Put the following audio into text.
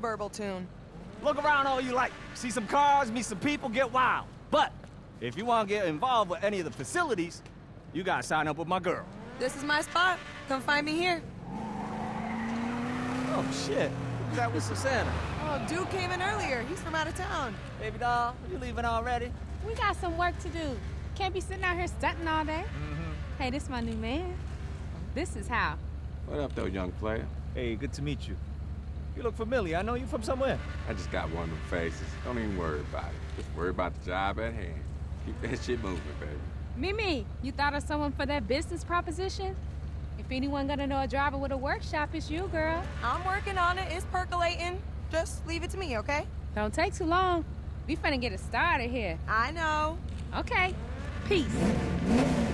burble tune. Look around all you like. See some cars, meet some people, get wild. But if you want to get involved with any of the facilities, you gotta sign up with my girl. This is my spot. Come find me here. Oh shit. That was Sessanta. Oh, dude came in earlier. He's from out of town. Baby doll, you leaving already? We got some work to do. Can't be sitting out here stunting all day. Mm-hmm. Hey, this my new man. This is Hao. What up, though, young player? Hey, good to meet you. You look familiar. I know you from somewhere. I just got one of them faces. Don't even worry about it. Just worry about the job at hand. Keep that shit moving, baby. Mimi, you thought of someone for that business proposition? If anyone gonna know a driver with a workshop, it's you, girl. I'm working on it. It's percolating. Just leave it to me, okay? Don't take too long. We finna get it started here. I know. Okay. Peace.